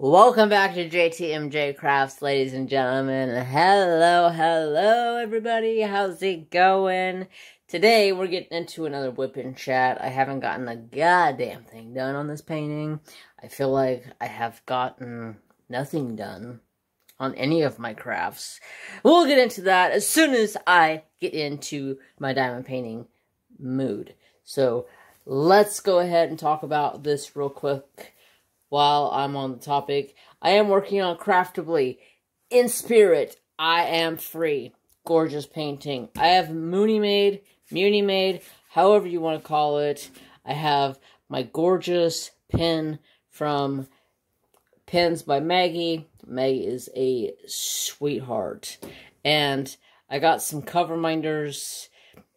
Welcome back to JTMJ Crafts, ladies and gentlemen. Hello, hello, everybody. How's it going? Today, we're getting into another Wip n Chat. I haven't gotten a goddamn thing done on this painting. I feel like I have gotten nothing done on any of my crafts. We'll get into that as soon as I get into my diamond painting mood. So, let's go ahead and talk about this real quick while I'm on the topic. I am working on Craftably. In spirit, I am free. Gorgeous painting. I have Mooney made, Muni made, however you want to call it. I have my gorgeous pin from Pins by Maggie. Maggie is a sweetheart. And I got some cover minders.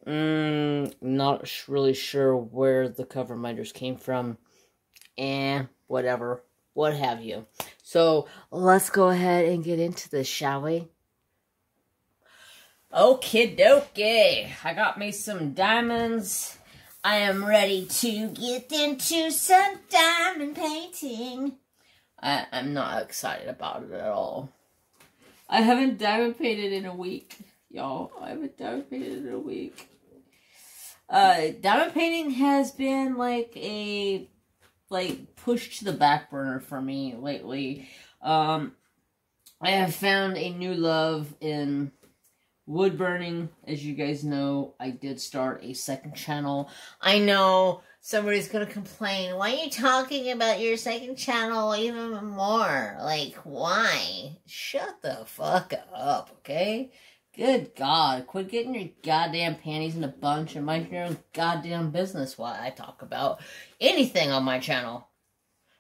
Mm, not really sure where the cover minders came from. And whatever, what have you. So let's go ahead and get into this, shall we? Okie dokie. I got me some diamonds. I am ready to get into some diamond painting. I, I'm not excited about it at all. I haven't diamond painted in a week, y'all. I haven't diamond painted in a week. Uh, diamond painting has been like a like pushed to the back burner for me lately. Um, I have found a new love in wood burning. As you guys know, I did start a second channel. I know somebody's gonna complain. Why are you talking about your second channel even more? Like, why? Shut the fuck up, okay? Good God, quit getting your goddamn panties in a bunch and mind your own goddamn business while I talk about anything on my channel.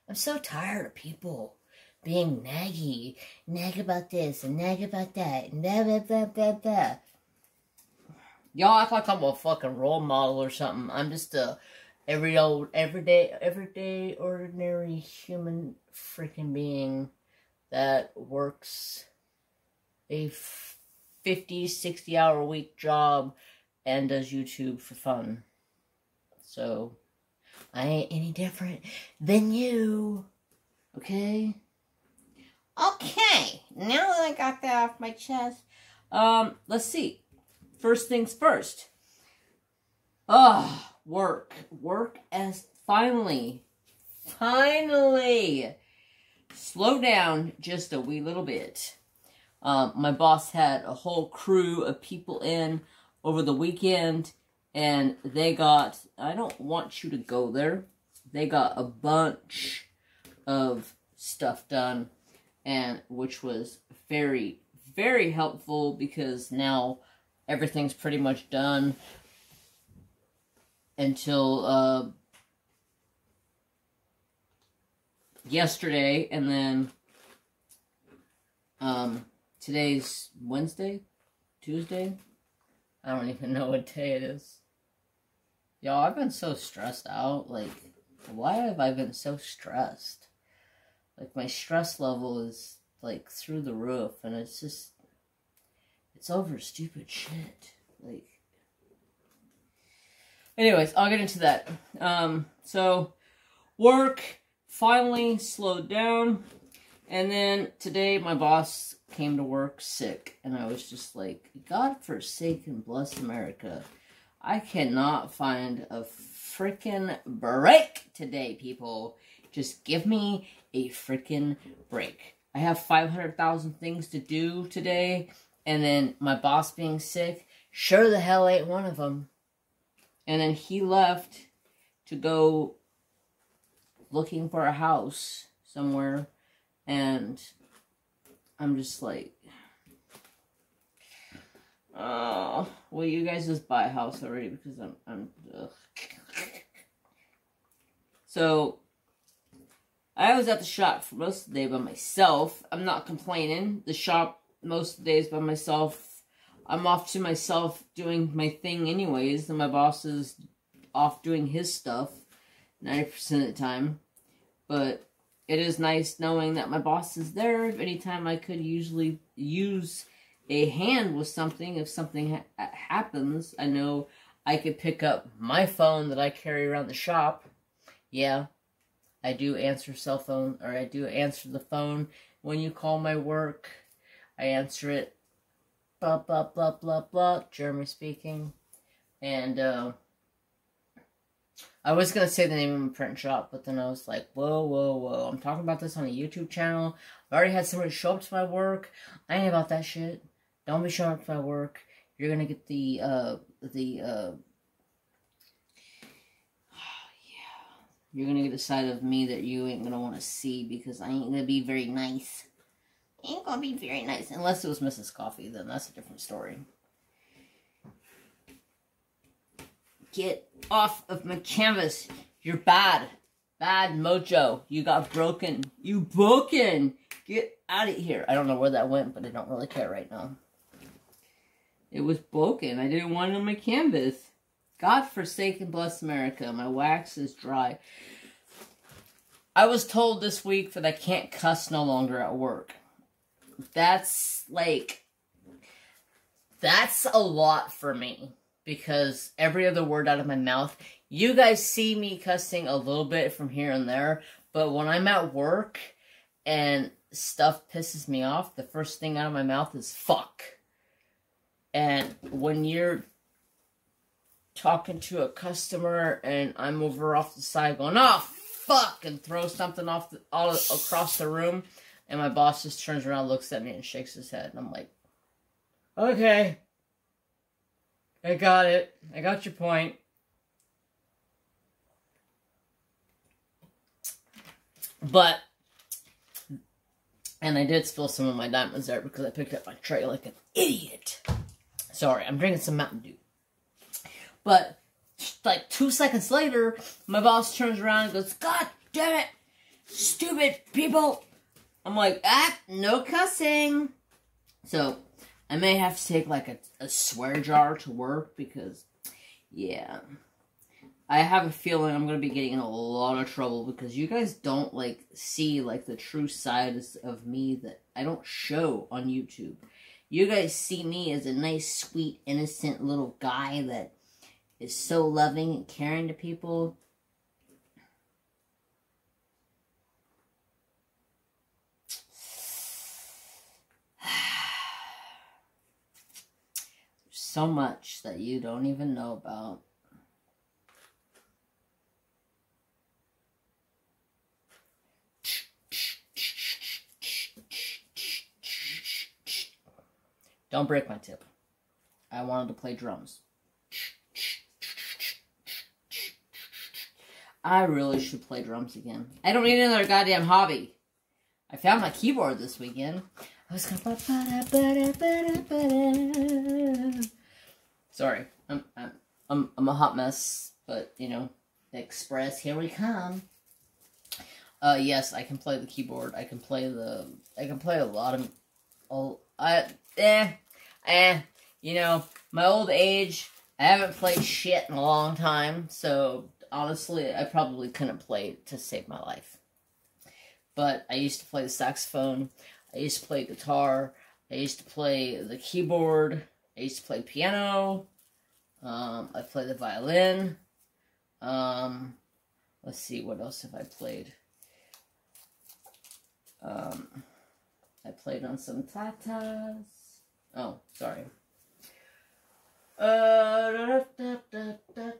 I'm so tired of people being naggy. Nag about this and nag about that and blah, blah, blah, blah, blah. Y'all act like I'm a fucking role model or something. I'm just a every old, everyday, everyday, ordinary human freaking being that works a 50, 60 hour week job and does YouTube for fun. So, I ain't any different than you. Okay? Okay, now that I got that off my chest, um, let's see. First things first. Oh, work. Work as finally, finally, slow down just a wee little bit. Um, my boss had a whole crew of people in over the weekend, and they got, I don't want you to go there, they got a bunch of stuff done, and which was very, very helpful because now everything's pretty much done until uh, yesterday, and then um, Today's Wednesday? Tuesday? I don't even know what day it is. Y'all, I've been so stressed out. Like, why have I been so stressed? Like, my stress level is, like, through the roof, and it's just, it's over stupid shit. Like, anyways, I'll get into that. Um, so, work finally slowed down. And then today my boss came to work sick, and I was just like, God forsaken bless America. I cannot find a freaking break today, people. Just give me a freaking break. I have 500,000 things to do today, and then my boss being sick, sure the hell ain't one of them. And then he left to go looking for a house somewhere and I'm just like, oh, well, you guys just buy a house already because I'm, I'm, ugh. So, I was at the shop for most of the day by myself. I'm not complaining. The shop most of the days by myself. I'm off to myself doing my thing anyways, and my boss is off doing his stuff 90% of the time. But it is nice knowing that my boss is there if anytime I could usually use a hand with something if something ha happens I know I could pick up my phone that I carry around the shop yeah I do answer cell phone, or I do answer the phone when you call my work. I answer it, blah, blah, blah, blah, blah, Jeremy speaking. And, uh, I was gonna say the name of my print shop, but then I was like, whoa, whoa, whoa. I'm talking about this on a YouTube channel. I already had somebody show up to my work. I ain't about that shit. Don't be up to my work. You're gonna get the, uh, the, uh, You're gonna get a side of me that you ain't gonna want to see because I ain't gonna be very nice. I Ain't gonna be very nice. Unless it was Mrs. Coffee, then that's a different story. Get off of my canvas. You're bad. Bad mojo. You got broken. You broken. Get out of here. I don't know where that went, but I don't really care right now. It was broken. I didn't want it on my canvas. God forsaken bless America. My wax is dry. I was told this week that I can't cuss no longer at work. That's like, that's a lot for me because every other word out of my mouth, you guys see me cussing a little bit from here and there, but when I'm at work and stuff pisses me off, the first thing out of my mouth is fuck. And when you're talking to a customer and I'm over off the side going, oh, fuck, and throw something off the, all across the room. And my boss just turns around, looks at me, and shakes his head. And I'm like, okay. I got it. I got your point. But, and I did spill some of my diamonds there because I picked up my tray like an idiot. Sorry, I'm drinking some Mountain Dew. But like two seconds later, my boss turns around and goes, God damn it, stupid people. I'm like, ah, no cussing. So I may have to take like a, a swear jar to work because, yeah. I have a feeling I'm going to be getting in a lot of trouble because you guys don't like see like the true sides of me that I don't show on YouTube. You guys see me as a nice, sweet, innocent little guy that is so loving and caring to people. so much that you don't even know about. Don't break my tip. I wanted to play drums. I really should play drums again. I don't need another goddamn hobby. I found my keyboard this weekend. I was gonna. Sorry, I'm I'm I'm I'm a hot mess, but you know, Express, here we come. Uh, yes, I can play the keyboard. I can play the. I can play a lot of. Oh, I eh eh. You know, my old age. I haven't played shit in a long time, so honestly, I probably couldn't play to save my life. But I used to play the saxophone. I used to play guitar. I used to play the keyboard. I used to play piano. Um, I play the violin. Um, let's see, what else have I played? Um, I played on some tatas. Oh, sorry. Uh, da, da, da.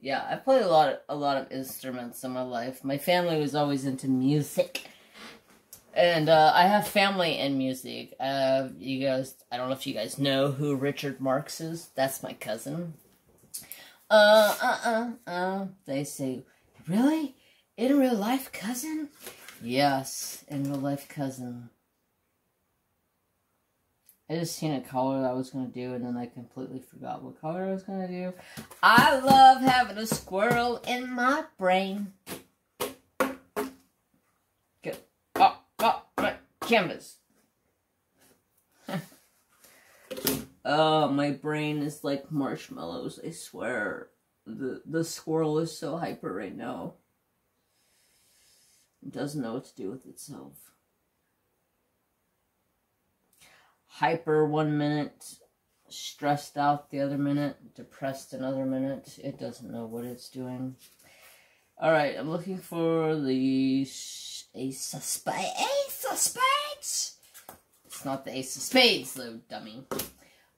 Yeah, I play a lot of, a lot of instruments in my life. My family was always into music. And uh, I have family in music. Uh, you guys, I don't know if you guys know who Richard Marx is. That's my cousin. Uh, uh, uh, uh. They say, really? In real life, cousin? Yes, in real life, cousin. I just seen a color that I was going to do, and then I completely forgot what color I was going to do. I love having a squirrel in my brain. Get up, up my canvas. oh, my brain is like marshmallows, I swear. The, the squirrel is so hyper right now. It doesn't know what to do with itself hyper one minute, stressed out the other minute, depressed another minute. It doesn't know what it's doing. Alright, I'm looking for the Ace of Spades. Ace of Spades! It's not the Ace of Spades, though, dummy.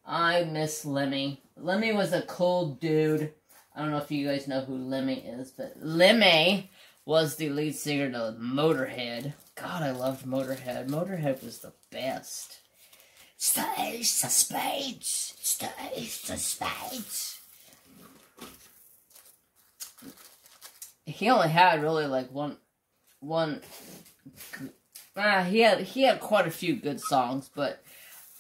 I miss Lemmy. Lemmy was a cool dude. I don't know if you guys know who Lemmy is, but Lemmy was the lead singer of Motorhead. God, I loved Motorhead. Motorhead was the best. It's the ace of spades. It's the ace of spades. He only had really like one, one. Ah, he had he had quite a few good songs, but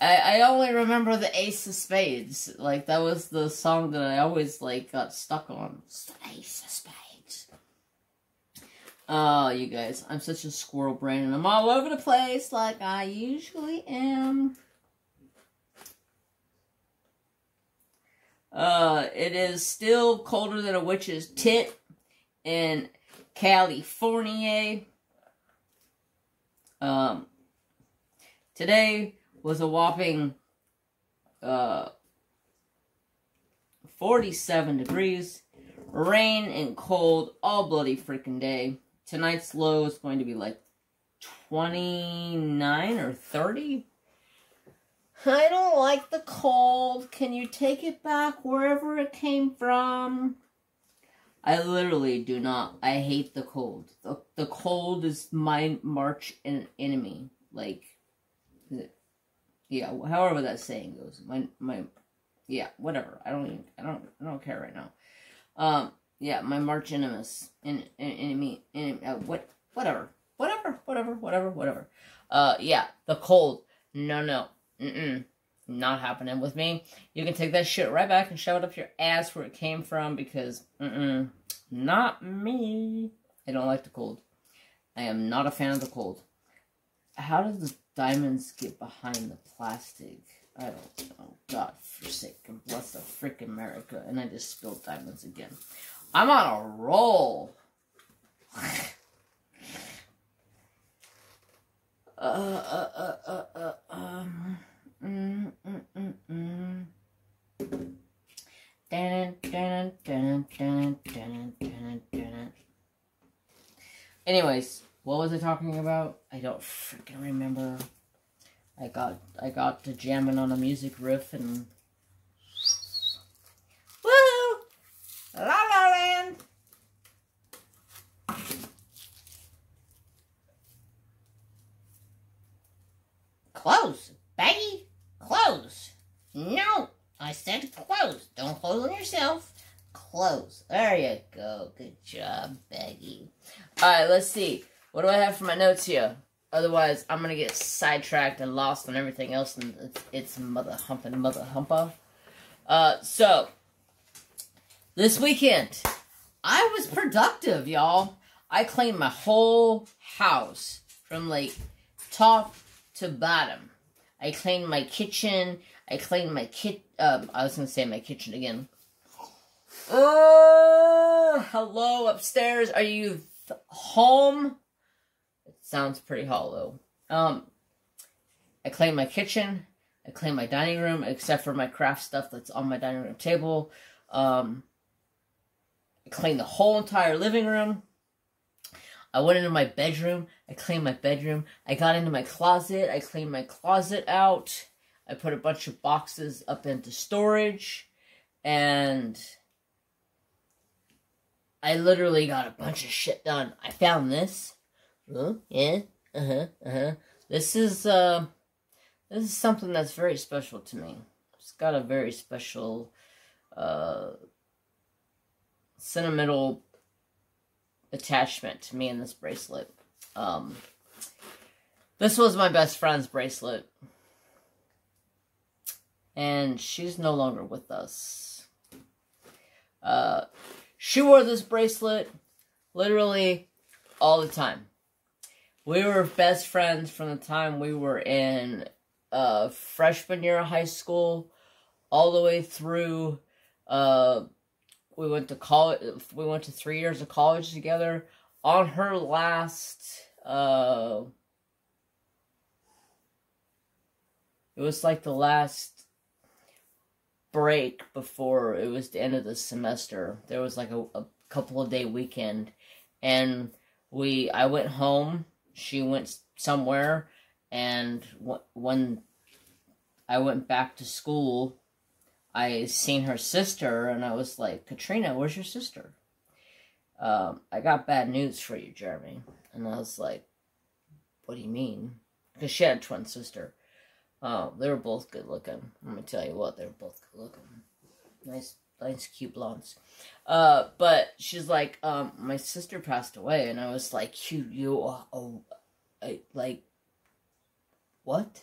I I only remember the Ace of Spades. Like that was the song that I always like got stuck on. It's the Ace of Spades. Oh, you guys, I'm such a squirrel brain, and I'm all over the place like I usually am. Uh, it is still colder than a witch's tit in California. Um, today was a whopping uh, 47 degrees. Rain and cold all bloody freaking day. Tonight's low is going to be like 29 or 30. I don't like the cold. Can you take it back wherever it came from? I literally do not. I hate the cold. The, the cold is my march in, enemy. Like, yeah, however that saying goes. My, my, yeah, whatever. I don't even, I don't, I don't care right now. Um, yeah, my march enemies, en, en, enemy, enemy, uh, what, whatever, whatever, whatever, whatever, whatever. Uh, yeah, the cold. No, no. Mm-mm. Not happening with me. You can take that shit right back and shove it up your ass where it came from because, mm-mm. Not me. I don't like the cold. I am not a fan of the cold. How did the diamonds get behind the plastic? I don't know. God forsaken. Bless the freaking America. And I just spilled diamonds again. I'm on a roll. uh, uh, uh, uh, uh, um. Mm, mm, mm, mm. Dun, dun, dun, dun, dun, dun, dun. Anyways, what was I talking about? I don't freaking remember. I got I got to jamming on a music riff and woo, la la land. Close, baggy, close. No. I said close. Don't hold on yourself. Close. There you go. Good job, Baggy. Alright, let's see. What do I have for my notes here? Otherwise, I'm going to get sidetracked and lost on everything else, and it's, it's mother humping mother humper. Uh, so, this weekend, I was productive, y'all. I cleaned my whole house from, like, top to bottom. I cleaned my kitchen. I cleaned my kit. Um, I was gonna say my kitchen again. Uh, hello upstairs. Are you home? It sounds pretty hollow. Um, I cleaned my kitchen. I cleaned my dining room, except for my craft stuff that's on my dining room table. Um, I cleaned the whole entire living room. I went into my bedroom. I cleaned my bedroom. I got into my closet. I cleaned my closet out. I put a bunch of boxes up into storage. And I literally got a bunch of shit done. I found this. Oh, yeah. Uh-huh. Uh-huh. This is uh this is something that's very special to me. It's got a very special uh sentimental attachment to me in this bracelet. Um, this was my best friend's bracelet. And she's no longer with us. Uh, she wore this bracelet literally all the time. We were best friends from the time we were in uh, freshman year of high school all the way through uh, we went to college. We went to three years of college together. On her last, uh, it was like the last break before it was the end of the semester. There was like a, a couple of day weekend, and we I went home. She went somewhere, and when I went back to school, I seen her sister, and I was like, Katrina, where's your sister? Um, I got bad news for you, Jeremy. And I was like, what do you mean? Because she had a twin sister. Oh, they were both good looking. I'm gonna tell you what, they were both good looking. Nice, nice, cute blondes. Uh, but she's like, um, my sister passed away, and I was like, you, you, oh, I, like, what?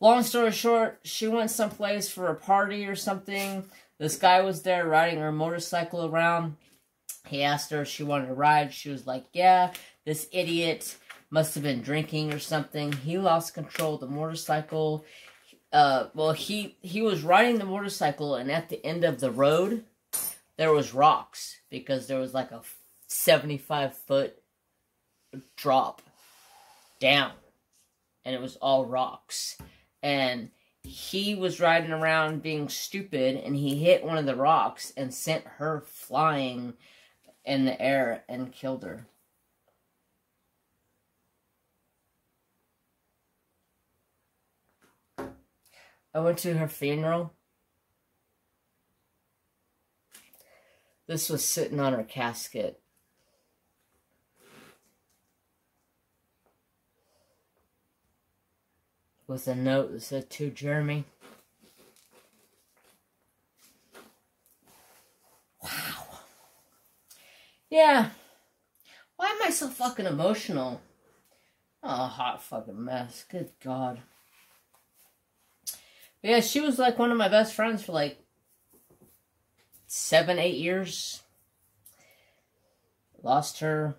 Long story short, she went someplace for a party or something. This guy was there riding her motorcycle around. He asked her if she wanted to ride. She was like, yeah. This idiot must have been drinking or something. He lost control of the motorcycle. Uh, well, he, he was riding the motorcycle, and at the end of the road, there was rocks because there was like a 75 foot drop down, and it was all rocks. And he was riding around being stupid, and he hit one of the rocks and sent her flying in the air and killed her. I went to her funeral. This was sitting on her casket. With a note that said, To Jeremy. Wow. Yeah. Why am I so fucking emotional? Oh, hot fucking mess. Good God. Yeah, she was like one of my best friends for like seven, eight years. Lost her.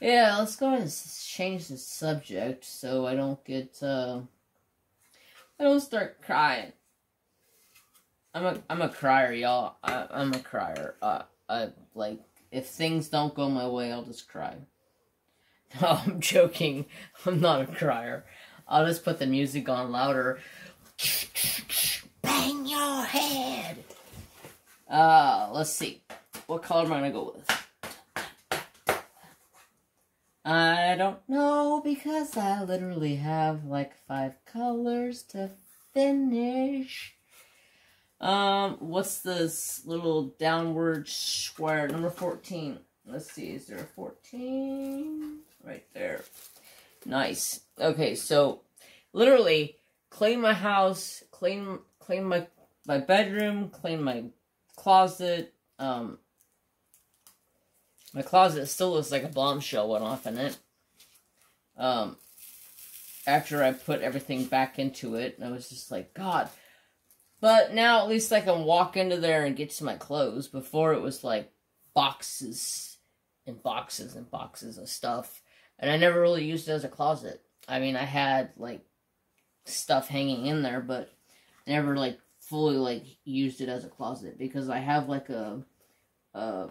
Yeah, let's go ahead and change the subject so I don't get, uh, I don't start crying. I'm a, I'm a crier, y'all. I'm a crier. Uh, I, like, if things don't go my way, I'll just cry. No, I'm joking. I'm not a crier. I'll just put the music on louder. Bang your head. Uh, let's see. What color am I gonna go with? I don't know because I literally have like five colors to finish. Um, what's this little downward square? Number 14. Let's see, is there a 14? Right there. Nice. Okay, so literally clean my house, clean clean my my bedroom, clean my closet. Um my closet still looks like a bombshell went off in it. Um after I put everything back into it, I was just like, God, but now at least I can walk into there and get to my clothes. Before it was like boxes and boxes and boxes of stuff. And I never really used it as a closet. I mean, I had like stuff hanging in there, but never like fully like used it as a closet because I have like a a,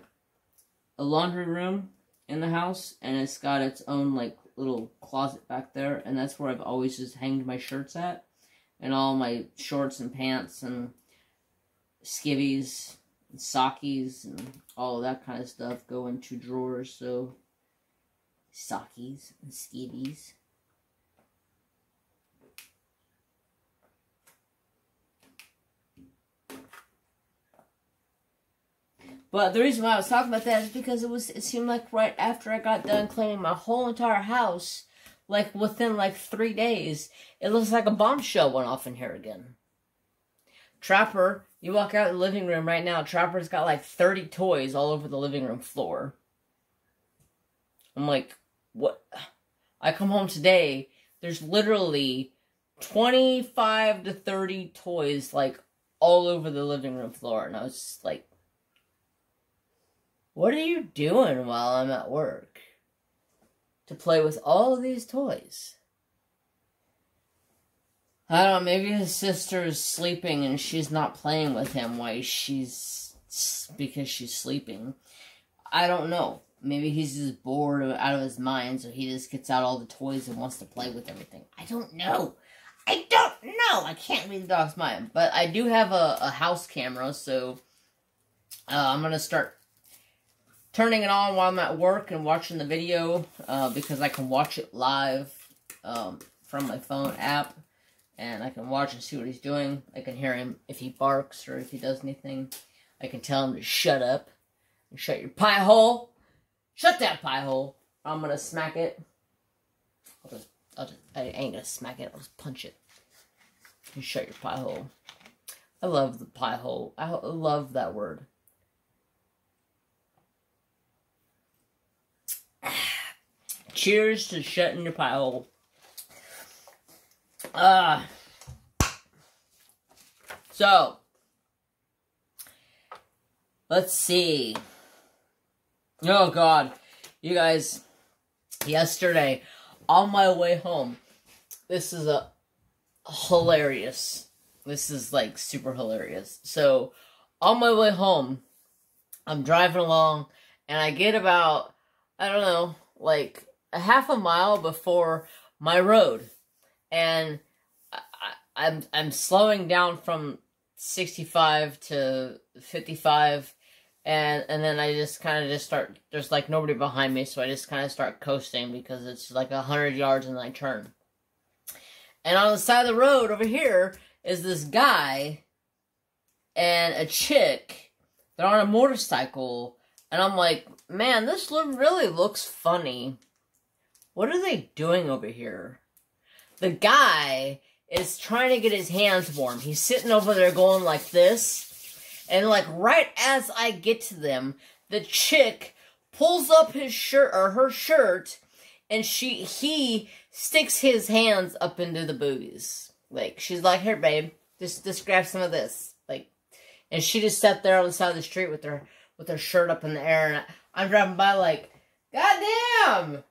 a laundry room in the house and it's got its own like little closet back there and that's where I've always just hanged my shirts at and all my shorts and pants and skivvies and sockies and all that kind of stuff go into drawers. So sockies and skivvies. But the reason why I was talking about that is because it was it seemed like right after I got done cleaning my whole entire house like within like three days, it looks like a bombshell went off in here again. Trapper, you walk out the living room right now, Trapper's got like 30 toys all over the living room floor. I'm like, what? I come home today, there's literally 25 to 30 toys like all over the living room floor. And I was just like, what are you doing while I'm at work? To play with all of these toys. I don't know, maybe his sister is sleeping and she's not playing with him while she's, because she's sleeping. I don't know. maybe he's just bored out of his mind, so he just gets out all the toys and wants to play with everything. I don't know. I don't know. I can't read the dog's mind. But I do have a, a house camera, so uh, I'm going to start turning it on while I'm at work and watching the video uh, because I can watch it live um, from my phone app. And I can watch and see what he's doing. I can hear him if he barks or if he does anything. I can tell him to shut up and shut your pie hole. Shut that pie hole. I'm gonna smack it. I'll just, I'll just, I ain't gonna smack it. I'll just punch it. Shut your pie hole. I love the pie hole. I love that word. Cheers to shutting your pie hole. Uh, so, let's see. Oh god. You guys, yesterday, on my way home, this is a hilarious. This is like super hilarious. So, on my way home, I'm driving along and I get about I don't know, like a half a mile before my road. And I, I'm I'm slowing down from 65 to 55 and and then I just kind of just start. There's like nobody behind me, so I just kind of start coasting because it's like a hundred yards and I turn. And on the side of the road over here is this guy and a chick. They're on a motorcycle, and I'm like, man, this really looks funny. What are they doing over here? The guy is trying to get his hands warm. He's sitting over there going like this and like right as I get to them, the chick pulls up his shirt or her shirt and she he sticks his hands up into the boobies. Like she's like, "Here, babe, just just grab some of this." Like, and she just sat there on the side of the street with her with her shirt up in the air, and I, am driving by like, "God damn!"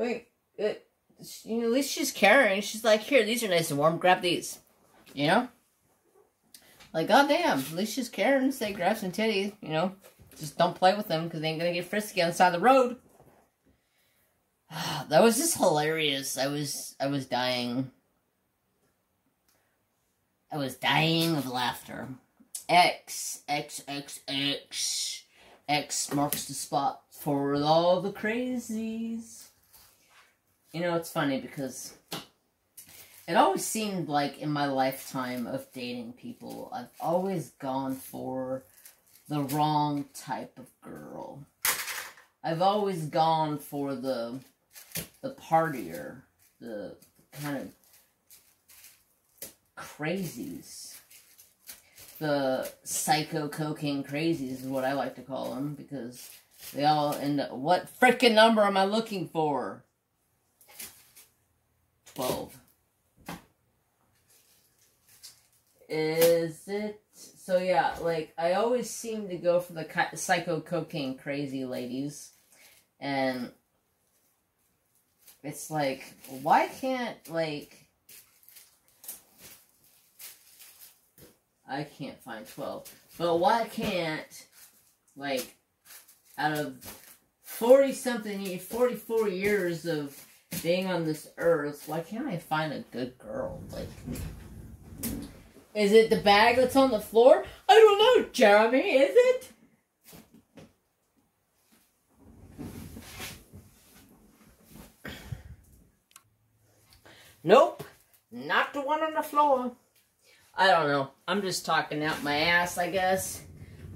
Wait, uh, it, you know, at least she's caring. She's like, "Here, these are nice and warm. Grab these." You know. Like, goddamn, at least she's caring. Say, grab some titties, you know. Just don't play with them because they ain't gonna get frisky on the side of the road. that was just hilarious. I was, I was dying. I was dying of laughter. X, X, X, X. X marks the spot for all the crazies. You know, it's funny because it always seemed like in my lifetime of dating people, I've always gone for the wrong type of girl. I've always gone for the the partier, the kind of crazies. The psycho cocaine crazies is what I like to call them because they all end up. What freaking number am I looking for? 12. Is it? So yeah, like I always seem to go for the psycho cocaine crazy ladies, and it's like, why can't like I can't find twelve, but why can't like out of forty something, forty four years of being on this earth, why can't I find a good girl like? Is it the bag that's on the floor? I don't know, Jeremy, is it? Nope, not the one on the floor. I don't know. I'm just talking out my ass, I guess.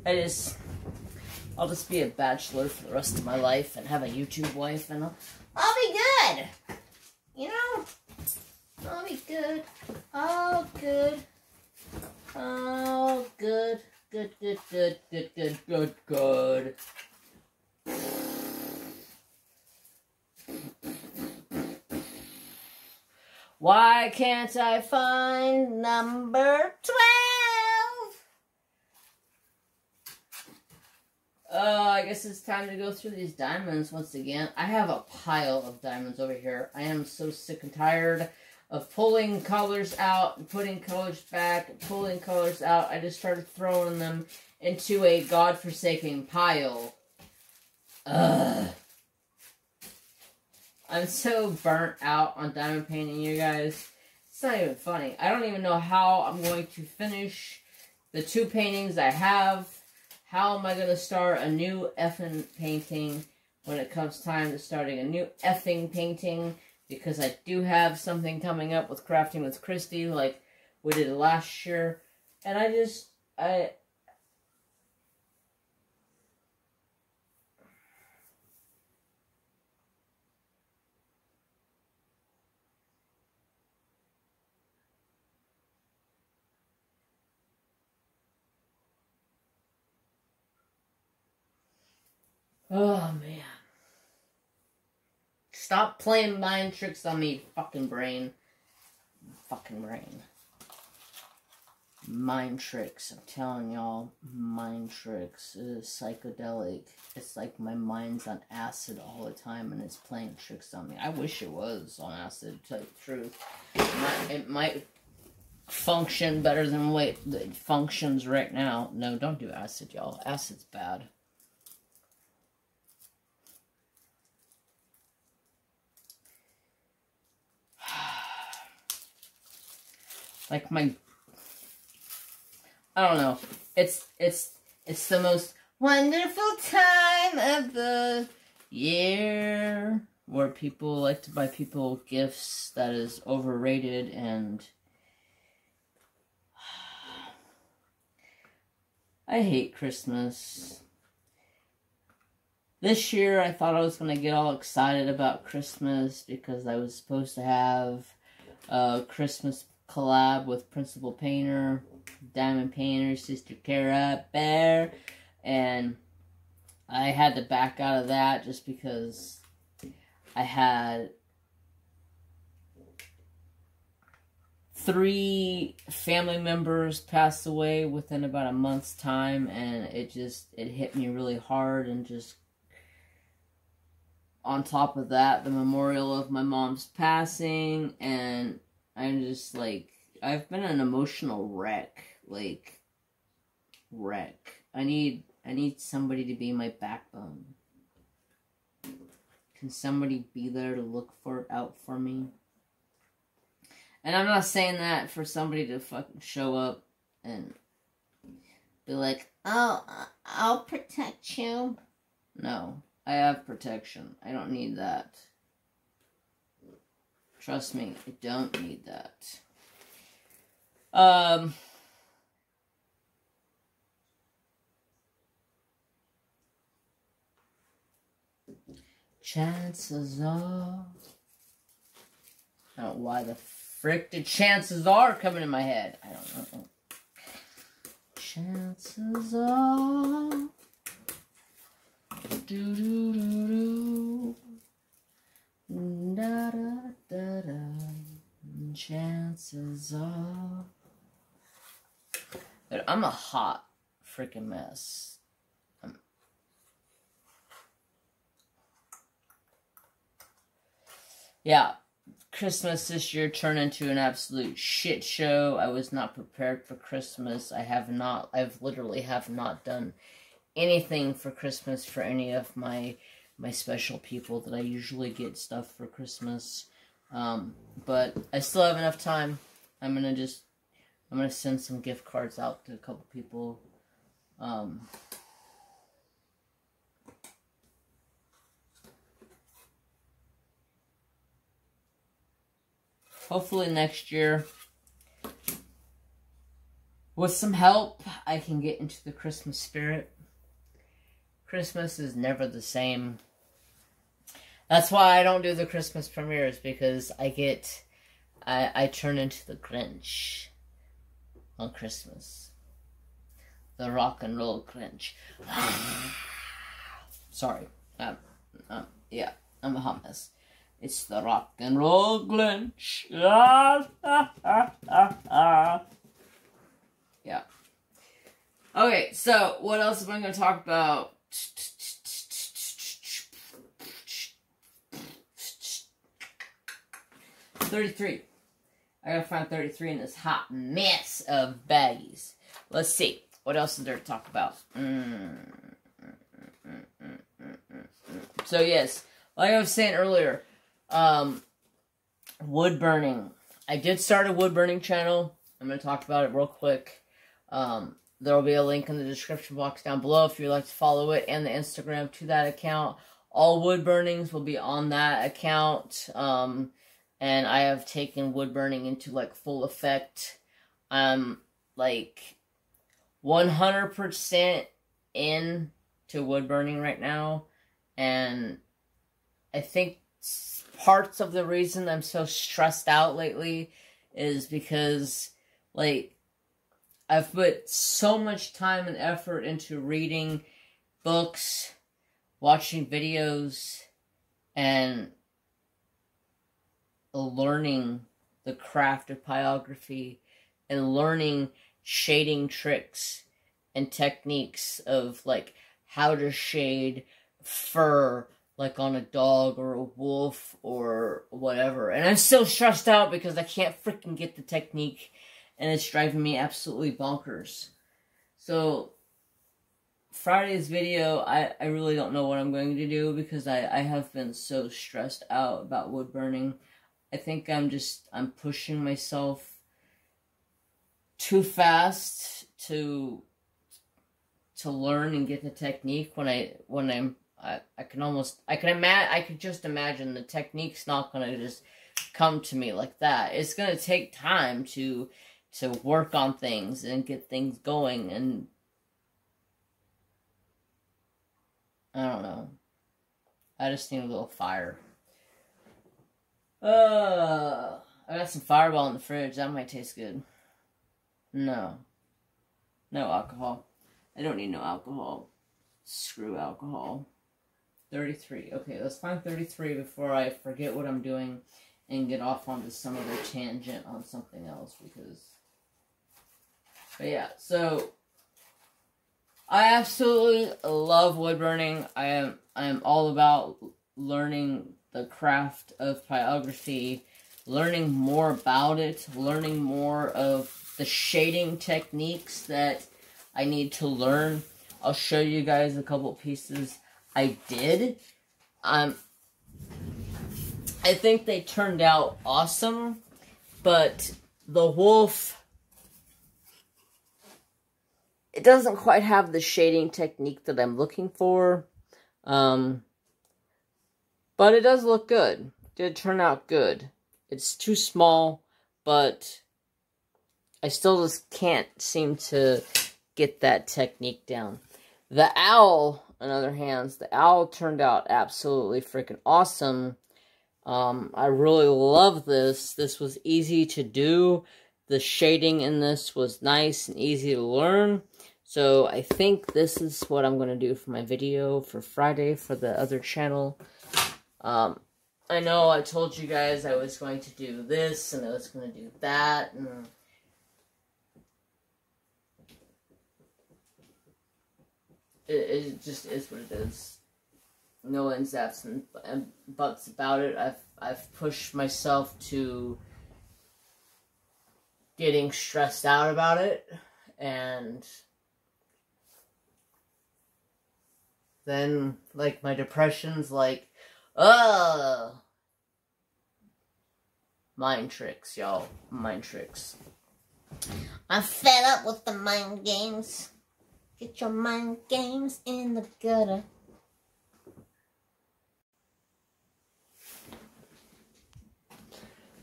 I just, I'll just be a bachelor for the rest of my life and have a YouTube wife and I'll, I'll be good. You know, I'll be good. All good. All good. Good, good, good, good, good, good, good. Why can't I find number 12? Oh, I guess it's time to go through these diamonds once again. I have a pile of diamonds over here. I am so sick and tired of pulling colors out, putting colors back, pulling colors out. I just started throwing them into a godforsaken pile Ugh. I'm so burnt out on diamond painting, you guys. It's not even funny. I don't even know how I'm going to finish the two paintings I have. How am I going to start a new effing painting when it comes time to starting a new effing painting? Because I do have something coming up with Crafting with Christy, like we did last year. And I just, I, Oh, man. Stop playing mind tricks on me, fucking brain. Fucking brain. Mind tricks. I'm telling y'all, mind tricks is psychedelic. It's like my mind's on acid all the time and it's playing tricks on me. I wish it was on acid, to tell you the truth. It might, it might function better than what it functions right now. No, don't do acid, y'all. Acid's bad. Like my I don't know. It's it's it's the most wonderful time of the year where people like to buy people gifts that is overrated and I hate Christmas. This year I thought I was going to get all excited about Christmas because I was supposed to have a Christmas collab with Principal Painter, Diamond Painter, Sister Kara Bear, and I had to back out of that just because I had three family members pass away within about a month's time and it just it hit me really hard and just on top of that the memorial of my mom's passing and I'm just like, I've been an emotional wreck. Like, wreck. I need, I need somebody to be my backbone. Can somebody be there to look for out for me? And I'm not saying that for somebody to fucking show up and be like, oh, I'll protect you. No, I have protection. I don't need that. Trust me, I don't need that. Um, chances are, I don't know why the frick did chances are coming in my head. I don't know. Chances are, do do do do. Da, da, da, da. Chances are. But I'm a hot freaking mess. I'm... Yeah, Christmas this year turned into an absolute shit show. I was not prepared for Christmas. I have not, I've literally have not done anything for Christmas for any of my my special people that I usually get stuff for Christmas. Um, but I still have enough time. I'm going to just, I'm to send some gift cards out to a couple people. Um, hopefully next year, with some help, I can get into the Christmas spirit. Christmas is never the same. That's why I don't do the Christmas premieres because I get, I, I turn into the Grinch on Christmas. The rock and roll Grinch. Sorry. Um, um, yeah, I'm a hot mess. It's the rock and roll Grinch. yeah. Okay, so what else am I going to talk about? 33. I gotta find 33 in this hot mess of baggies. Let's see. What else is there to talk about? Mm, So yes, like I was saying earlier, um, wood burning. I did start a wood burning channel. I'm to talk about it real quick. Um, there will be a link in the description box down below if you'd like to follow it and the Instagram to that account. All wood burnings will be on that account. Um, and I have taken wood burning into like full effect. I'm like 100% in to wood burning right now. And I think parts of the reason I'm so stressed out lately is because, like, I've put so much time and effort into reading books, watching videos, and learning the craft of pyrography and learning shading tricks and techniques of like how to shade fur like on a dog or a wolf or whatever. And I'm still stressed out because I can't freaking get the technique and it's driving me absolutely bonkers. So Friday's video, I, I really don't know what I'm going to do because I, I have been so stressed out about wood burning. I think I'm just, I'm pushing myself too fast to to learn and get the technique when I when I'm I, I can almost I can imagine I could just imagine the technique's not gonna just come to me like that. It's gonna take time to to work on things and get things going and I don't know. I just need a little fire. Uh I got some fireball in the fridge, that might taste good. No. No alcohol. I don't need no alcohol. Screw alcohol. 33. Okay, let's find 33 before I forget what I'm doing and get off onto some other tangent on something else because... But yeah, so... I absolutely love wood burning. I am I am all about learning the craft of pyrography, learning more about it, learning more of the shading techniques that I need to learn. I'll show you guys a couple pieces I did. Um, I think they turned out awesome, but the wolf, it doesn't quite have the shading technique that I'm looking for. Um, but it does look good. It did turn out good. It's too small, but I still just can't seem to get that technique down. The owl on other hands, the owl turned out absolutely freaking awesome. Um, I really love this. This was easy to do. The shading in this was nice and easy to learn. So I think this is what I'm going to do for my video for Friday for the other channel. Um, I know I told you guys I was going to do this and I was going to do that. And it, it just is what it is. No ins, ifs, and, and buts about it. I've I've pushed myself to getting stressed out about it, and then like my depression's like, uh mind tricks, y'all, mind tricks. I'm fed up with the mind games. Get your mind games in the gutter.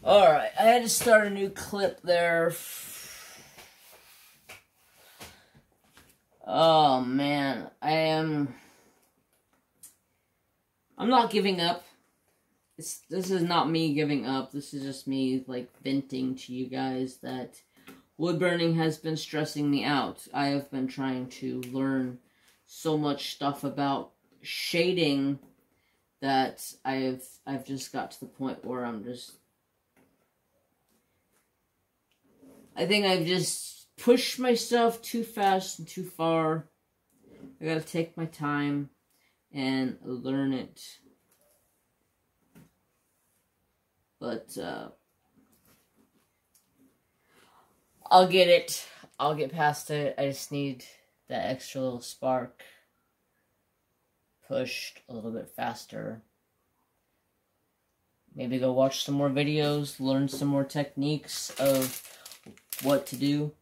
Alright, I had to start a new clip there. Oh man, I am. I'm not giving up. It's, this is not me giving up. This is just me like venting to you guys that Wood burning has been stressing me out. I have been trying to learn so much stuff about shading that I've I've just got to the point where I'm just I think I've just pushed myself too fast and too far. I gotta take my time and learn it. But uh I'll get it. I'll get past it. I just need that extra little spark pushed a little bit faster. Maybe go watch some more videos, learn some more techniques of what to do.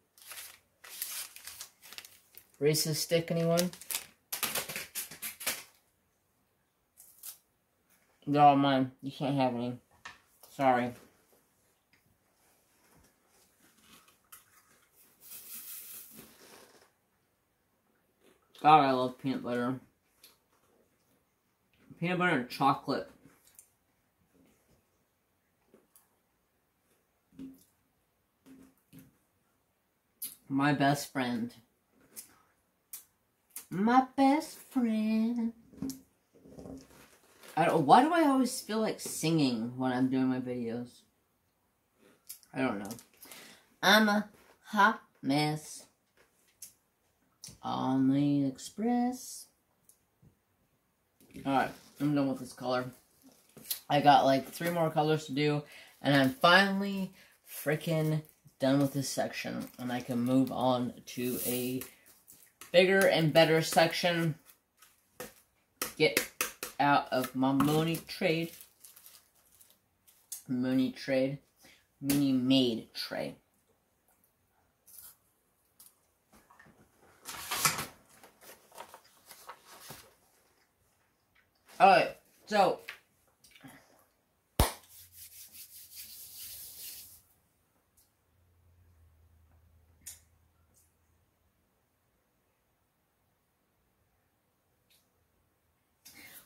Reese's Stick, anyone? They're all mine. You can't have any. Sorry. God, I love peanut butter. Peanut butter and chocolate. My best friend. My best friend. I don't, why do I always feel like singing when I'm doing my videos? I don't know. I'm a hot mess on the express. Alright, I'm done with this color. I got like three more colors to do, and I'm finally freaking done with this section. And I can move on to a bigger and better section. Get out of my money trade. Money trade. Mini made tray. Alright, so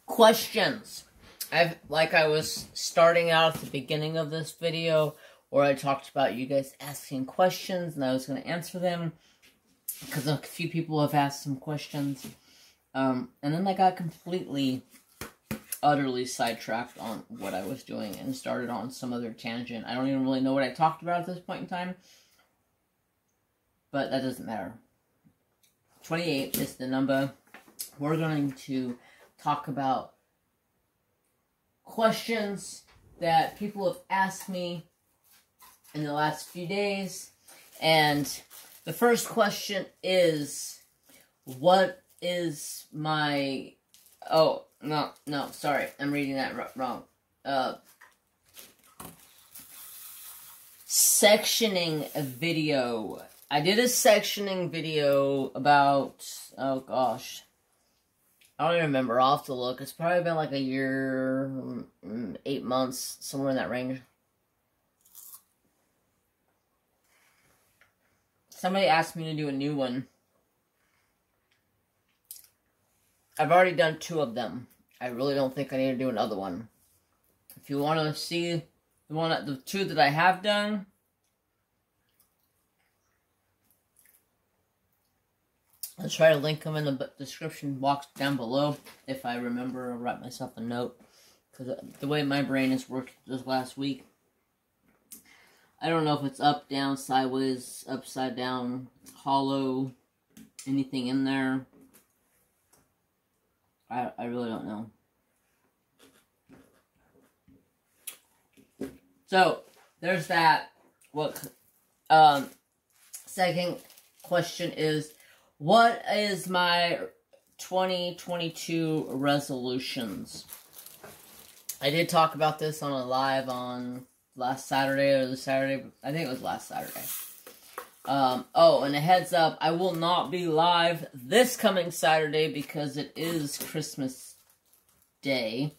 questions. I've like I was starting out at the beginning of this video where I talked about you guys asking questions and I was going to answer them because a few people have asked some questions. Um, and then I got completely utterly sidetracked on what I was doing and started on some other tangent. I don't even really know what I talked about at this point in time. But that doesn't matter. 28 is the number. We're going to talk about questions that people have asked me in the last few days. And the first question is What is my. Oh, no, no, sorry. I'm reading that wrong. Uh, sectioning a video. I did a sectioning video about, oh gosh. I don't even remember. Have to look. It's probably been like a year, mm, eight months, somewhere in that range. Somebody asked me to do a new one. I've already done two of them. I really don't think I need to do another one. If you want to see the one, the two that I have done, I'll try to link them in the description box down below if I remember. I'll write myself a note because the way my brain has worked this last week, I don't know if it's up, down, sideways, upside down, hollow, anything in there. I, I really don't know. So, there's that. What, um, second question is, what is my 2022 resolutions? I did talk about this on a live on last Saturday or the Saturday, I think it was last Saturday. Um, oh, and a heads up, I will not be live this coming Saturday because it is Christmas Day.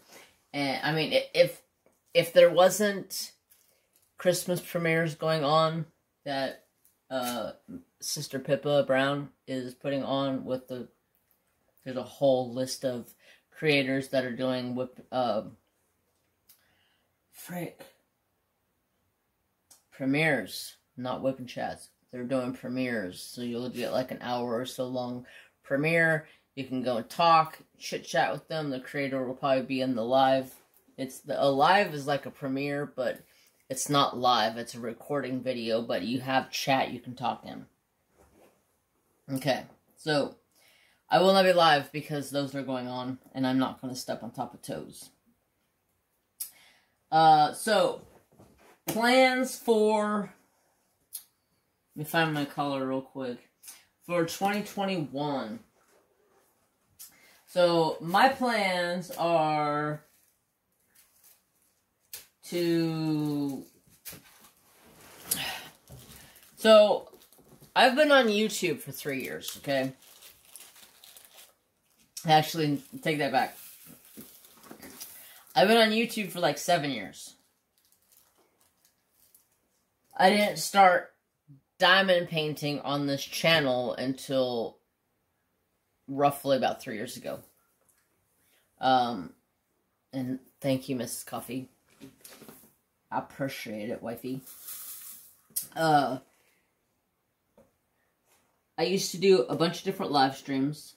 And I mean, if if there wasn't Christmas premieres going on that uh, Sister Pippa Brown is putting on with the there's a whole list of creators that are doing whip uh, frick premieres, not Wip n Chats they're doing premieres. So you'll get like an hour or so long premiere. You can go and talk, chit chat with them. The creator will probably be in the live. It's the a live is like a premiere, but it's not live. It's a recording video, but you have chat you can talk in. Okay, so I will not be live because those are going on, and I'm not going to step on top of toes. Uh, so plans for let me find my color real quick. For 2021. So my plans are to. So I've been on YouTube for three years. Okay. Actually, take that back. I've been on YouTube for like seven years. I didn't start diamond painting on this channel until roughly about three years ago. Um, and thank you, Mrs. Coffee. I appreciate it, wifey. Uh, I used to do a bunch of different live streams.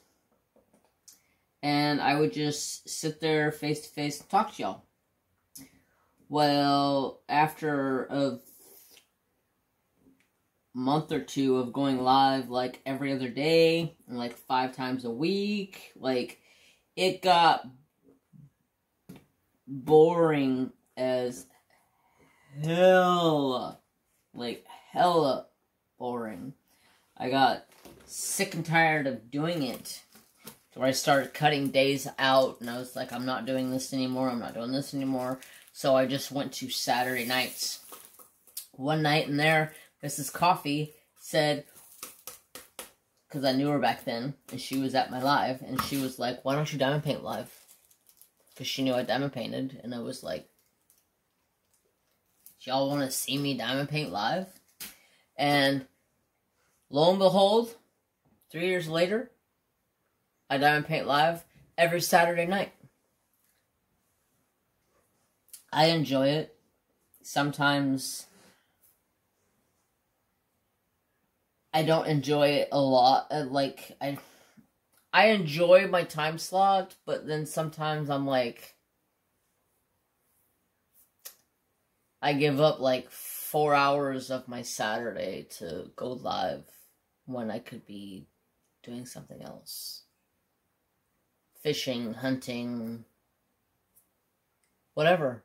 And I would just sit there face to face and talk to y'all. Well, after a month or two of going live like every other day and like five times a week, like it got boring as hell. Like hella boring. I got sick and tired of doing it. Where I started cutting days out and I was like, I'm not doing this anymore, I'm not doing this anymore. So I just went to Saturday nights. One night in there, Mrs. Coffee said, because I knew her back then, and she was at my live, and she was like, why don't you diamond paint live? Because she knew I diamond painted, and I was like, y'all want to see me diamond paint live? And lo and behold, three years later, I diamond paint live every Saturday night. I enjoy it. Sometimes I don't enjoy it a lot. Uh, like I, I enjoy my time slot, but then sometimes I'm like, I give up like four hours of my Saturday to go live when I could be doing something else. Fishing, hunting, whatever.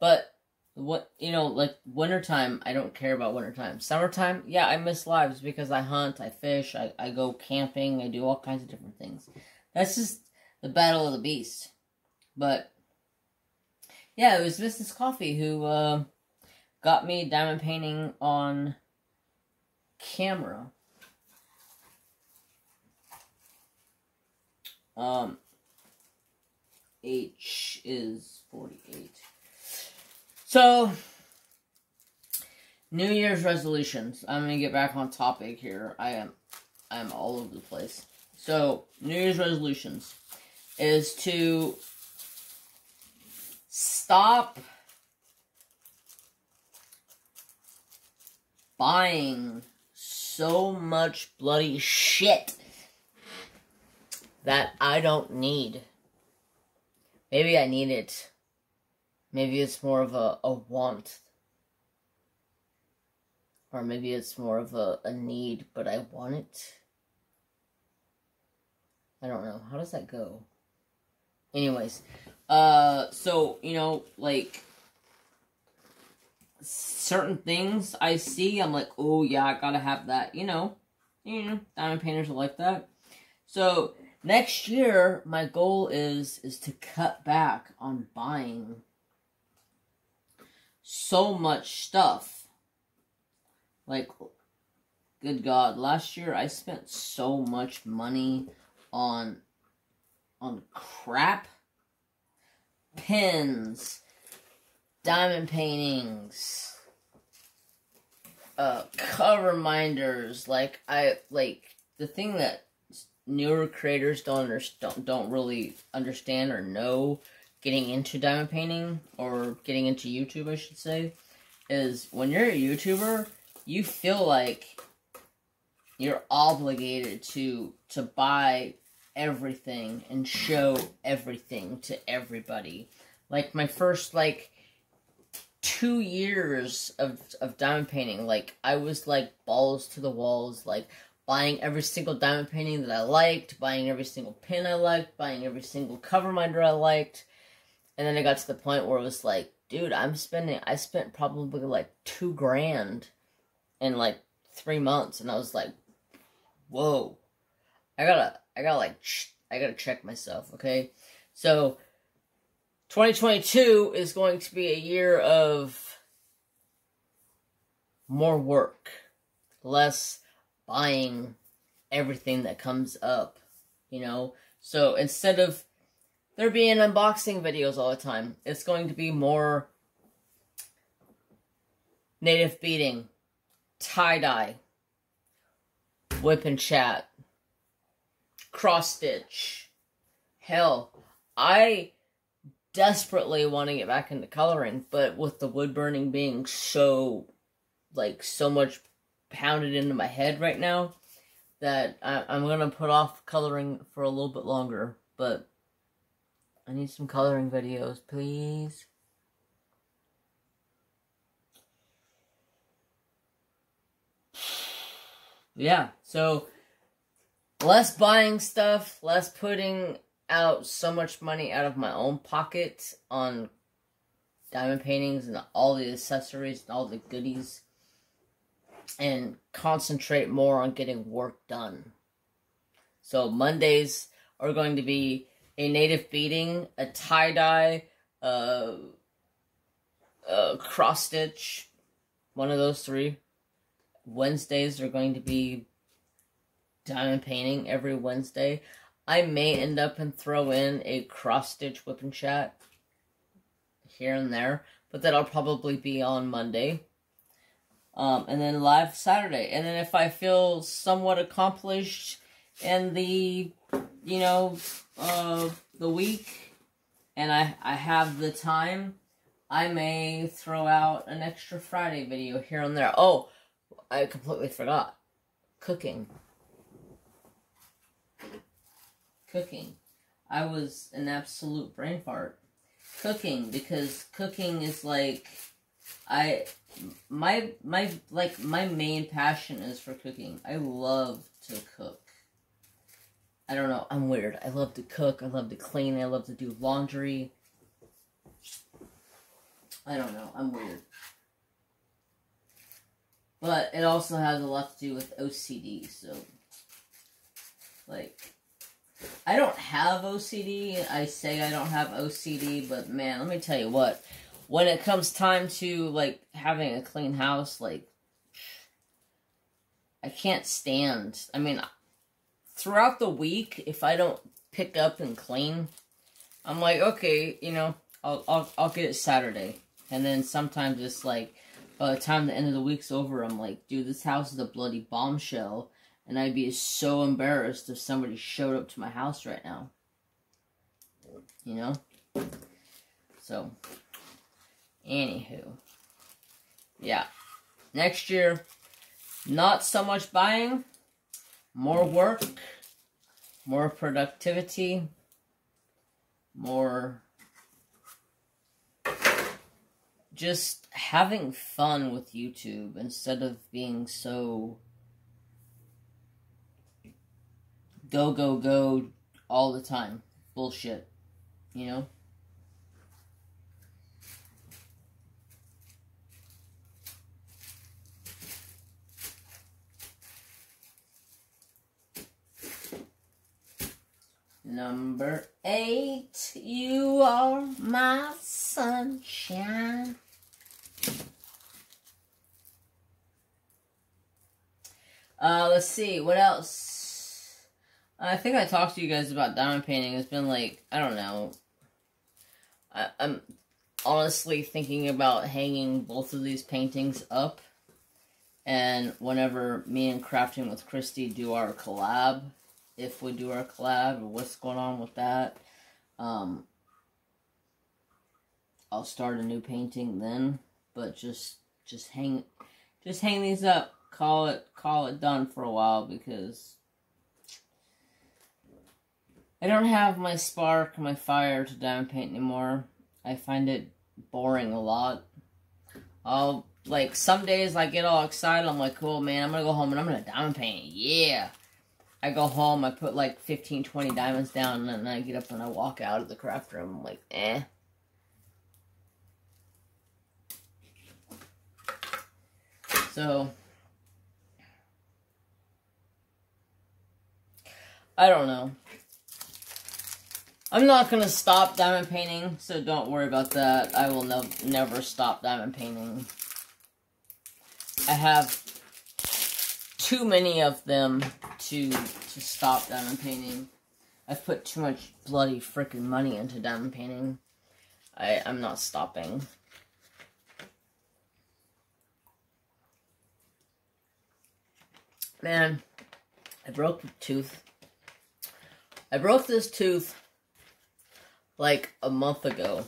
But what you know like wintertime i don't care about wintertime summertime yeah i miss lives because i hunt i fish I, I go camping i do all kinds of different things that's just the battle of the beast but yeah it was mrs coffee who uh, got me diamond painting on camera um h is 48 so, New Year's resolutions. I'm gonna get back on topic here. I am, I am all over the place. So, New Year's resolutions is to stop buying so much bloody shit that I don't need. Maybe I need it Maybe it's more of a, a want. Or maybe it's more of a, a need, but I want it. I don't know. How does that go? Anyways, uh, so, you know, like, certain things I see, I'm like, oh, yeah, I gotta have that, you know. You know, diamond painters are like that. So, next year, my goal is, is to cut back on buying so much stuff. Like, good God, last year I spent so much money on on crap. Pins, diamond paintings, uh, cover minders. Like I like the thing that newer creators don't don't don't really understand or know getting into diamond painting or getting into YouTube, I should say, is when you're a YouTuber, you feel like you're obligated to to buy everything and show everything to everybody. Like my first like two years of of diamond painting, like I was like balls to the walls, like buying every single diamond painting that I liked, buying every single pin I liked, buying every single cover minder I liked, and then it got to the point where it was like, dude, I'm spending, I spent probably like two grand in like three months. And I was like, whoa, I gotta, I gotta like I gotta check myself, okay? So, 2022 is going to be a year of more work, less buying everything that comes up, you know? So, instead of there being unboxing videos all the time, it's going to be more native beading, tie-dye, Wip n Chat, cross stitch. Hell, I desperately want to get back into coloring, but with the wood burning being so, like, so much pounded into my head right now, that I, I'm gonna put off coloring for a little bit longer, but I need some coloring videos, please. Yeah, so less buying stuff, less putting out so much money out of my own pocket on diamond paintings and all the accessories and all the goodies and concentrate more on getting work done. So Mondays are going to be a native beading, a tie-dye, uh, a cross-stitch, one of those three. Wednesdays are going to be diamond painting every Wednesday. I may end up and throw in a cross-stitch Wip n Chat here and there, but that'll probably be on Monday. Um, and then live Saturday. And then if I feel somewhat accomplished in the, you know, uh, the week, and I, I have the time, I may throw out an extra Friday video here and there. Oh, I completely forgot. Cooking. Cooking. I was an absolute brain fart. Cooking, because cooking is like I my my like my main passion is for cooking. I love to cook. I don't know, I'm weird. I love to cook, I love to clean, I love to do laundry. I don't know, I'm weird. But it also has a lot to do with OCD, so like I don't have OCD. I say I don't have OCD, but man, let me tell you what. When it comes time to like having a clean house, like I can't stand. I mean, throughout the week, if I don't pick up and clean, I'm like, okay, you know, I'll I'll I'll get it Saturday, and then sometimes it's like by the time the end of the week's over, I'm like, dude, this house is a bloody bombshell. And I'd be so embarrassed if somebody showed up to my house right now. You know? So, anywho. Yeah. Next year, not so much buying, more work, more productivity, more just having fun with YouTube instead of being so go, go, go all the time. Bullshit. You know? Number eight, you are my sunshine. Uh, let's see, what else? I think I talked to you guys about diamond painting. It's been like, I don't know. I, I'm honestly thinking about hanging both of these paintings up. And whenever me and Crafting with Christy do our collab, if we do our collab, what's going on with that, um, I'll start a new painting then. But just, just hang, just hang these up call it call it done for a while because I don't have my spark, my fire to diamond paint anymore. I find it boring a lot. I'll like some days I get all excited. I'm like, cool, man. I'm gonna go home and I'm gonna diamond paint. Yeah. I go home. I put like 15, 20 diamonds down, and then I get up and I walk out of the craft room. I'm like, eh. So I don't know. I'm not gonna stop diamond painting, so don't worry about that. I will never stop diamond painting. I have too many of them to to stop diamond painting. I've put too much bloody freaking money into diamond painting. I, I'm not stopping. Man, I broke a tooth. I broke this tooth like a month ago.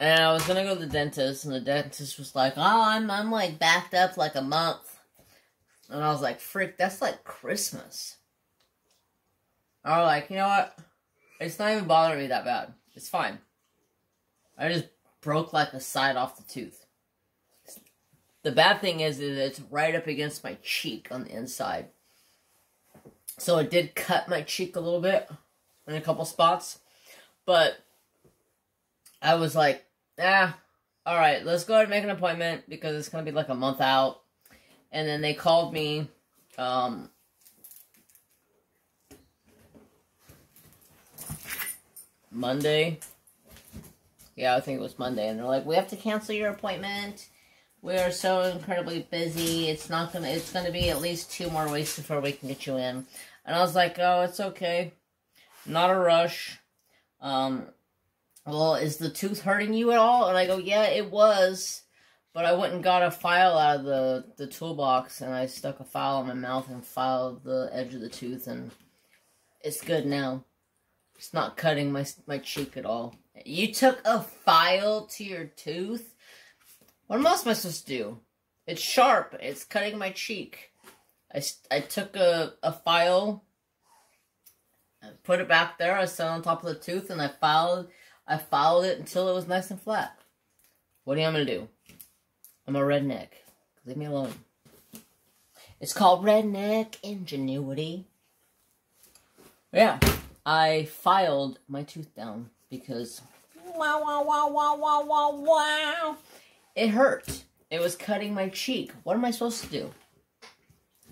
And I was gonna go to the dentist, and the dentist was like, "Oh, I'm I'm like backed up like a month," and I was like, "Frick, that's like Christmas." I was like, "You know what? It's not even bothering me that bad. It's fine. I just broke like a side off the tooth. The bad thing is, is it's right up against my cheek on the inside, so it did cut my cheek a little bit in a couple spots, but." I was like, ah, all right, let's go ahead and make an appointment because it's going to be like a month out. And then they called me, um, Monday. Yeah, I think it was Monday. And they're like, we have to cancel your appointment. We are so incredibly busy. It's not to, it's to be at least two more weeks before we can get you in. And I was like, oh, it's okay. Not a rush. Um, well, is the tooth hurting you at all? And I go, yeah, it was. But I went and got a file out of the, the toolbox, and I stuck a file in my mouth and filed the edge of the tooth, and it's good now. It's not cutting my, my cheek at all. You took a file to your tooth? What else am I supposed to do? It's sharp. It's cutting my cheek. I, I took a, a file, put it back there, I set it on top of the tooth, and I filed I followed it until it was nice and flat. What do you to do? I'm a redneck. Leave me alone. It's called redneck ingenuity. Yeah, I filed my tooth down because wow, wow, wow, wow, wow, wow, wow. It hurt. It was cutting my cheek. What am I supposed to do?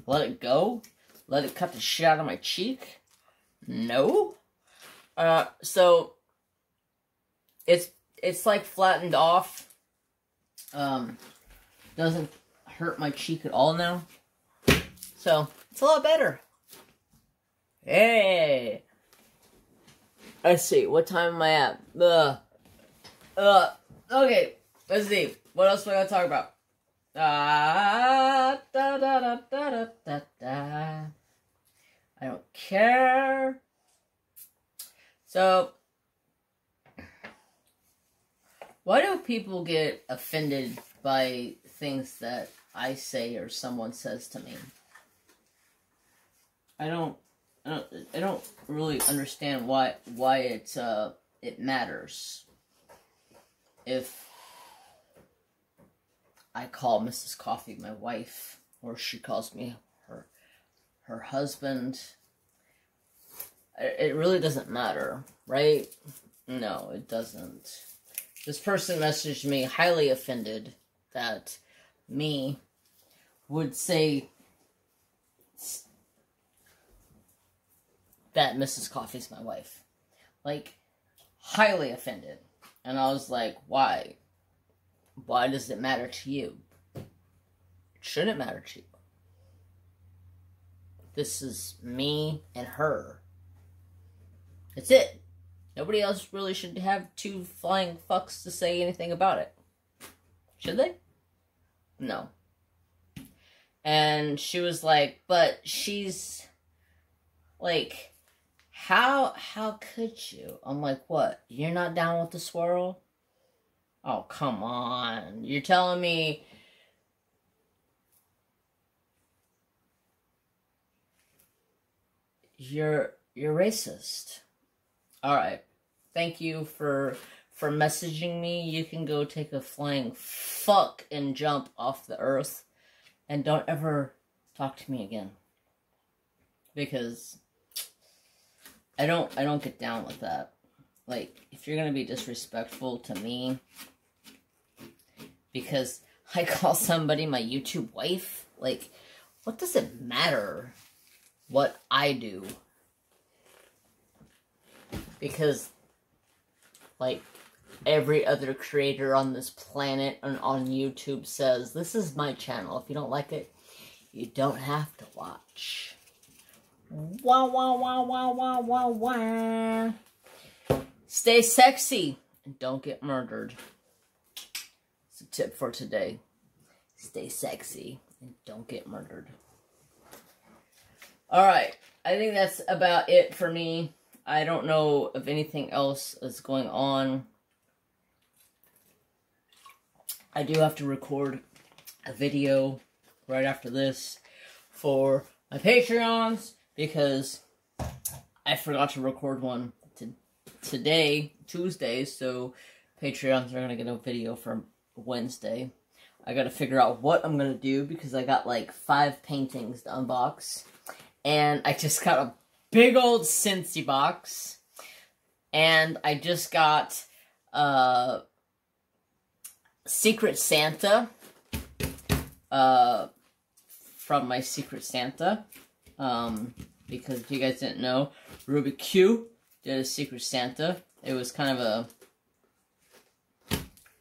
Let it go? Let it cut the shit out of my cheek? No. Uh, so it's it's like flattened off. Um, doesn't hurt my cheek at all now. So it's a lot better. Hey. Let's see. What time am I at? Uh, uh, okay. Let's see. What else do I gotta talk about? Ah, da, da, da, da, da, da, da. I don't care. So, why do people get offended by things that I say or someone says to me? I don't I don't I don't really understand why why it uh it matters. If I call Mrs. Coffee my wife or she calls me her husband it really doesn't matter, right? No, it doesn't. This person messaged me highly offended that me would say that Mrs. Coffee's my wife. Like, highly offended. And I was like, why? Why does it matter to you? It shouldn't matter to you. This is me and her. That's it. Nobody else really should have two flying fucks to say anything about it. Should they? No. And she was like, but she's like how how could you? I'm like, what? You're not down with the swirl? Oh, come on. You're telling me you're you're racist. All right. Thank you for for messaging me. You can go take a flying fuck and jump off the earth and don't ever talk to me again. Because I don't I don't get down with that. Like if you're going to be disrespectful to me because I call somebody my YouTube wife, like what does it matter what I do? because, like, every other creator on this planet and on YouTube says, this is my channel. If you don't like it, you don't have to watch. Wah, wah, wah, wah, wah, wah, wah. Stay sexy and don't get murdered. It's a tip for today. Stay sexy and don't get murdered. Alright, I think that's about it for me. I don't know if anything else is going on. I do have to record a video right after this for my Patreons because I forgot to record one today, Tuesday, so Patreons are going to get a video for Wednesday. I got to figure out what I'm going to do because I got like five paintings to unbox. And I just got a big old Scentsy box. And I just got uh, Secret Santa uh, from my Secret Santa. Um, because if you guys didn't know, Ruby Q did a Secret Santa. It was kind of a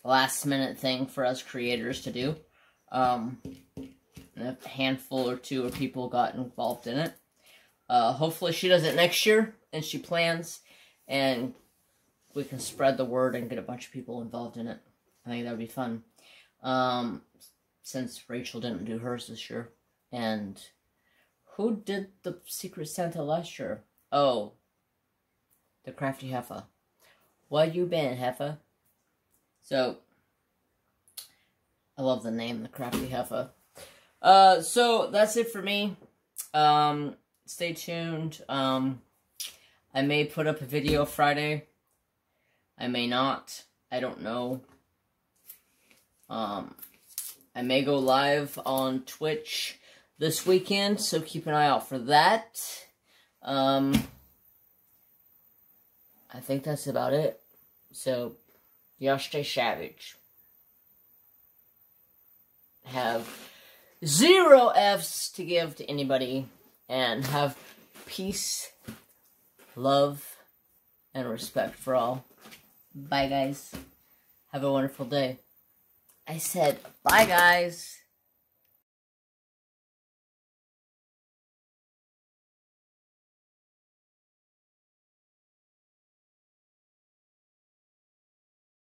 last minute thing for us creators to do. Um, a handful or two of people got involved in it. Uh, hopefully she does it next year, and she plans, and we can spread the word and get a bunch of people involved in it. I think that would be fun. Um, since Rachel didn't do hers this year. And who did the Secret Santa last year? Oh, the Crafty Heifer. Where you been, Heifer? So, I love the name, the Crafty Heifer. Uh, so that's it for me. Um, stay tuned. Um, I may put up a video Friday. I may not. I don't know. Um, I may go live on Twitch this weekend, so keep an eye out for that. Um, I think that's about it. So, y'all stay savage. Have zero F's to give to anybody, and have peace, love, and respect for all. Bye, guys. Have a wonderful day. I said, bye, guys.